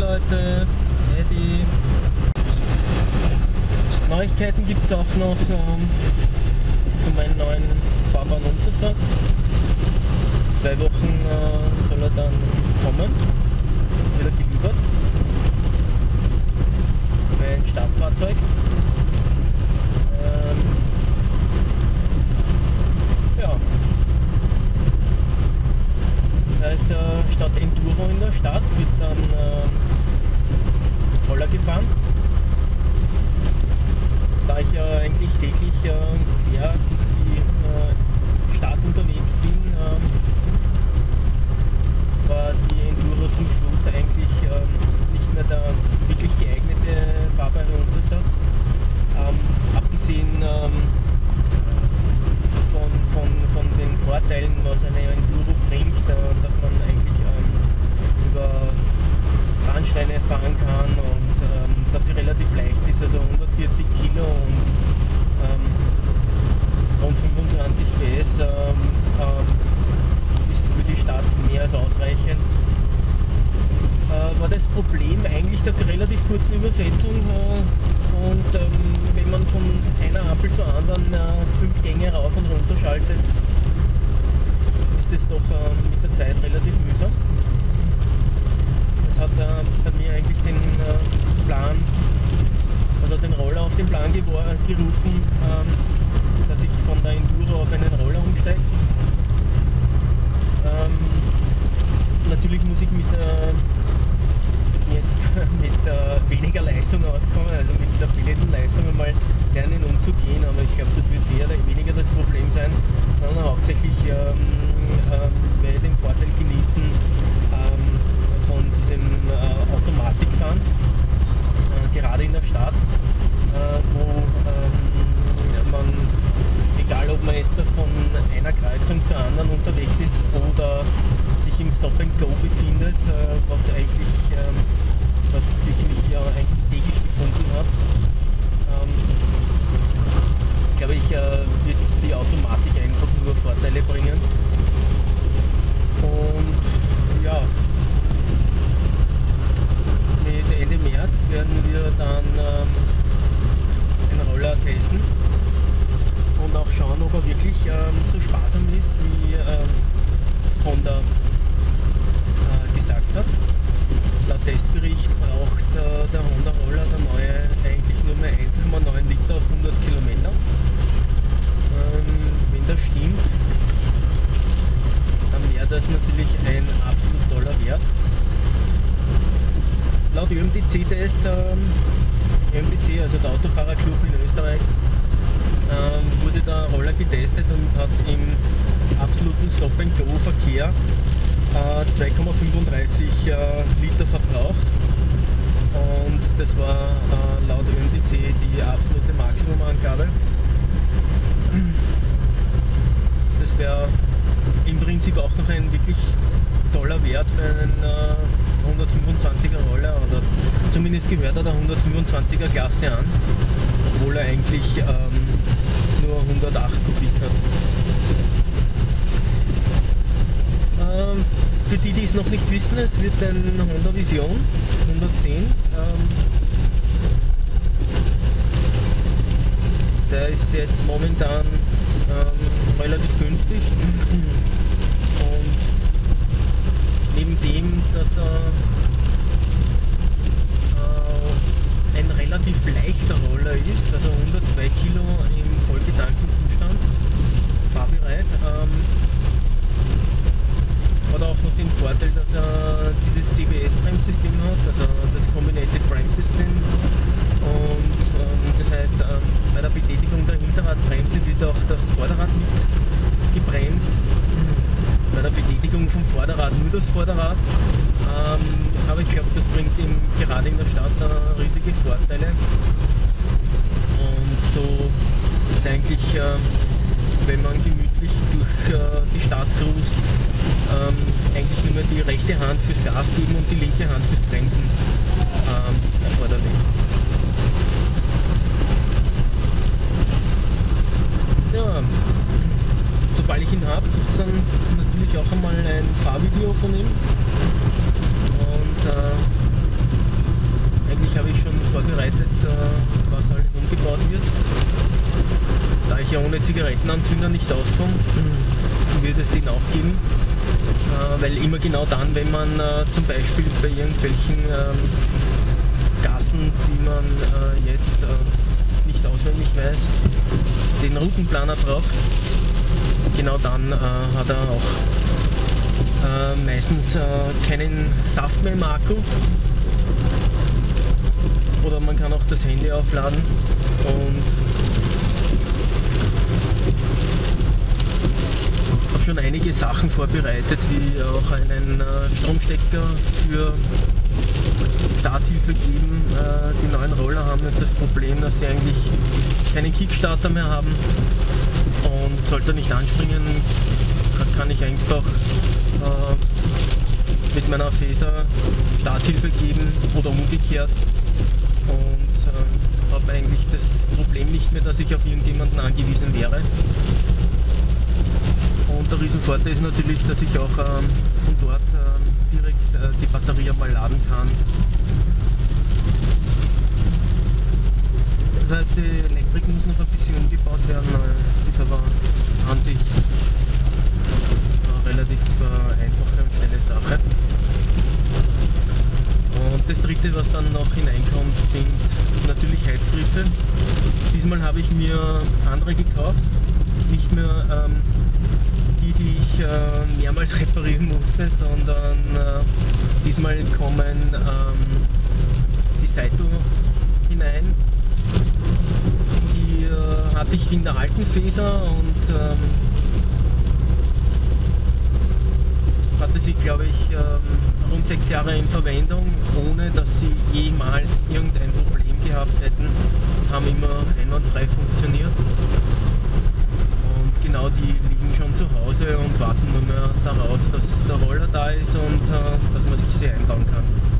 Leute, Eddie. Neuigkeiten gibt es auch noch ähm, zu meinem neuen Fahrbahnuntersatz. Zwei Wochen äh, soll er dann kommen, wieder geliefert. Mein Startfahrzeug. Ähm, ja. Das heißt, äh, statt Enduro in der Stadt wird dann äh, Roller gefahren. Da ich ja eigentlich täglich äh, ja, die äh, Stadt unterwegs bin, äh, war die Enduro zum Schluss eigentlich äh, nicht mehr der wirklich geeignete Fahrbahnuntersatz. Ähm, abgesehen ähm, von, von, von den Vorteilen, was eine Enduro bringt, äh, dass man eigentlich ähm, über Bahnsteine fahren kann und ähm, dass sie relativ leicht ist, also 140 Kilo und ähm, rund 25 PS ähm, ähm, ist für die Stadt mehr als ausreichend. Äh, war das Problem eigentlich der relativ kurzen Übersetzung äh, und ähm, wenn man von einer Ampel zur anderen äh, fünf Gänge rauf und runter schaltet, ist das doch ähm, mit der Zeit relativ mühsam. Das hat äh, bei mir eigentlich den äh, Plan, also den Roller auf den Plan gerufen, ähm, dass ich von der Enduro auf einen Roller umsteige. Ähm, natürlich muss ich mit äh, jetzt mit äh, weniger Leistung auskommen, also mit der fehlenden Leistung einmal lernen umzugehen, aber ich glaube, das wird weniger das Problem sein, sondern hauptsächlich ähm, ähm, werde ich den Vorteil genießen ähm, von diesem äh, Automatikfahren, gerade in der Stadt, äh, wo ähm, man, egal ob man jetzt von einer Kreuzung zur anderen unterwegs ist oder sich im Stop and Go befindet, äh, was eigentlich ähm, was sich mich ja eigentlich täglich gefunden hat. Ähm, glaube ich, äh, wird die Automatik einfach nur Vorteile bringen. Und ja, mit Ende März werden wir dann ähm, den Roller testen und auch schauen, ob er wirklich ähm, so sparsam ist, wie ähm, Honda äh, gesagt hat. Laut Testbericht braucht äh, der Honda Roller, der neue, eigentlich nur mehr 1,9 Liter auf 100 Kilometer. Ähm, wenn das stimmt, dann wäre das natürlich ein absolut toller Wert. Laut ÖMTC-Test, ähm, ÖMTC, also der Autofahrerclub in Österreich, ähm, wurde der Roller getestet und hat im absoluten Stop-and-Go-Verkehr äh, 2,35 äh, Liter verbraucht. Und das war äh, laut ÖMTC die absolute Maximumangabe. Das wäre im Prinzip auch noch ein wirklich toller Wert für einen 125er Roller oder zumindest gehört er der 125er Klasse an, obwohl er eigentlich ähm, nur 108 Kubik hat. Ähm, für die, die es noch nicht wissen, es wird ein Honda Vision 110. Ähm, der ist jetzt momentan ähm, relativ günstig und neben dem, dass er äh, ein relativ leichter Roller ist, also 102 Kilo im vollgetankten Zustand, fahrbereit, ähm, hat auch noch den Vorteil, dass er dieses CBS-Bremssystem hat, also das Combinated Brem System. Und ähm, das heißt, ähm, bei der Betätigung der Hinterradbremse wird auch das Vorderrad mit gebremst. Bei der Betätigung vom Vorderrad nur das Vorderrad. Ähm, aber ich glaube, das bringt ihm gerade in der Stadt äh, riesige Vorteile. Und so ist eigentlich äh, wenn man gemütlich durch äh, die Stadt cruist, ähm, eigentlich nur mehr die rechte Hand fürs Gas geben und die linke Hand fürs Bremsen ähm, erforderlich. Fahrvideo von ihm. Und äh, eigentlich habe ich schon vorbereitet, äh, was halt umgebaut wird. Da ich ja ohne Zigarettenanzünder nicht auskomme, mhm. wird es den auch geben. Äh, weil immer genau dann, wenn man äh, zum Beispiel bei irgendwelchen ähm, Gassen, die man äh, jetzt äh, nicht auswendig weiß, den Routenplaner braucht, genau dann hat er auch äh, meistens äh, keinen Saft mehr im Akku. Oder man kann auch das Handy aufladen und habe schon einige Sachen vorbereitet, wie auch einen äh, Stromstecker für Starthilfe geben. Äh, die neuen Roller haben das Problem, dass sie eigentlich keinen Kickstarter mehr haben und sollte nicht anspringen, kann- kann ich einfach äh, mit meiner Faser Starthilfe geben oder umgekehrt und ähm, habe eigentlich das Problem nicht mehr, dass ich auf irgendjemanden angewiesen wäre. Und der Riesenvorteil ist natürlich, dass ich auch ähm, von dort ähm, direkt äh, die Batterie einmal laden kann. Das heißt, die Elektrik muss noch ein bisschen umgebaut werden, äh, ist aber an sich eine relativ äh, einfache und schnelle Sache. Und das dritte, was dann noch hineinkommt, sind natürlich Heizgriffe. Diesmal habe ich mir andere gekauft, nicht mehr ähm, die, die ich äh, mehrmals reparieren musste, sondern äh, diesmal kommen ähm, die Saito hinein. Die äh, hatte ich in der alten Faser und ähm, hatte sie, glaube ich, ähm, rund sechs Jahre in Verwendung, ohne dass sie jemals irgendein Problem gehabt hätten. Haben immer einwandfrei funktioniert. Und genau die liegen schon zu Hause und warten nur mehr darauf, dass der Roller da ist und äh, dass man sich sie einbauen kann.